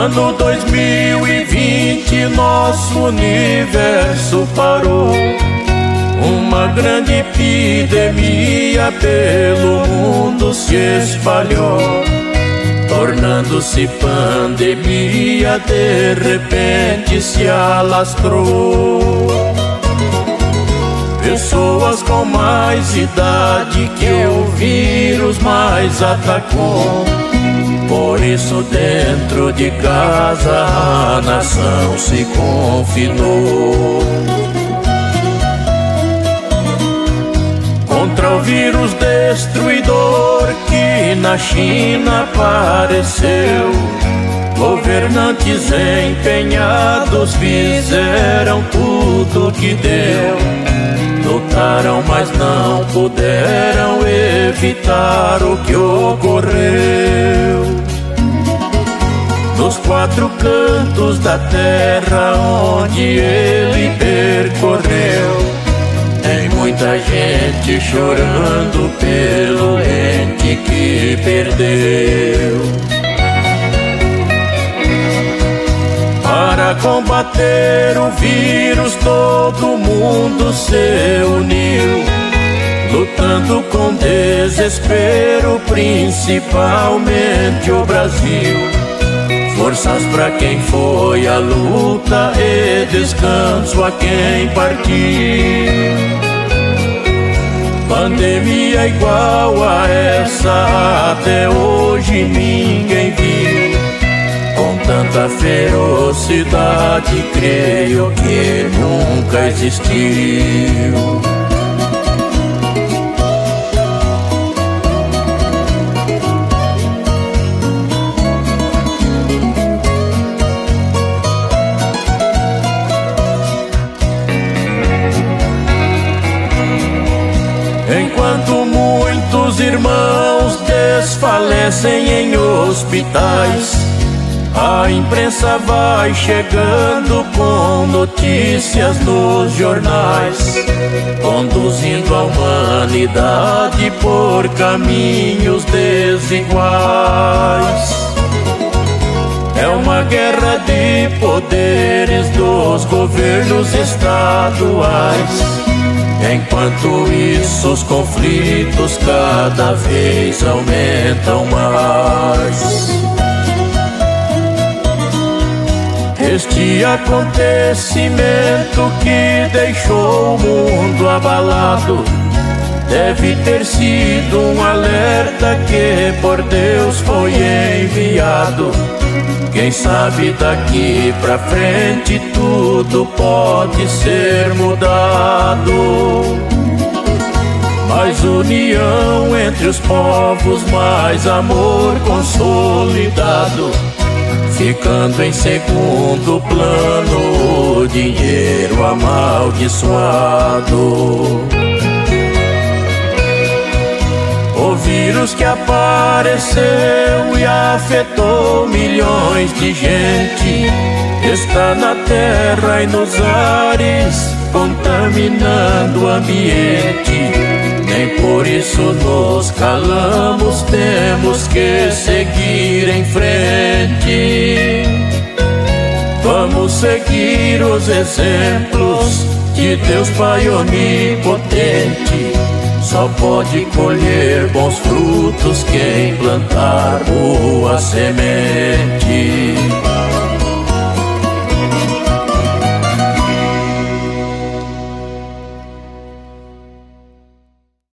Ano 2020, nosso universo parou. Uma grande epidemia pelo mundo se espalhou, tornando-se pandemia, de repente se alastrou. Pessoas com mais idade que o vírus mais atacou por isso, dentro de casa, a nação se confinou. Contra o vírus destruidor que na China apareceu. Governantes empenhados fizeram tudo que deu. Lutaram, mas não puderam evitar o que ocorreu quatro cantos da terra onde ele percorreu. Tem muita gente chorando pelo ente que perdeu. Para combater o vírus, todo mundo se uniu lutando com desespero, principalmente o Brasil. Forças para quem foi à luta e descanso a quem partiu. Pandemia igual a essa até hoje ninguém viu. Com tanta ferocidade, creio que nunca existiu. Desfalecem em hospitais, a imprensa vai chegando com notícias nos jornais, conduzindo a humanidade por caminhos desiguais. É uma guerra de poderes dos governos estaduais Enquanto isso, os conflitos cada vez aumentam mais. Este acontecimento que deixou o mundo abalado deve ter sido um alerta que por Deus foi enviado quem sabe daqui pra frente tudo pode ser mudado. Mais união entre os povos, mais amor consolidado. Ficando em segundo plano o dinheiro amaldiçoado. Vírus que apareceu e afetou milhões de gente está na terra e nos ares, contaminando o ambiente. Nem por isso nos calamos, temos que seguir em frente. Vamos seguir os exemplos de Deus Pai Onipotente só pode colher bons frutos quem plantar boa semente.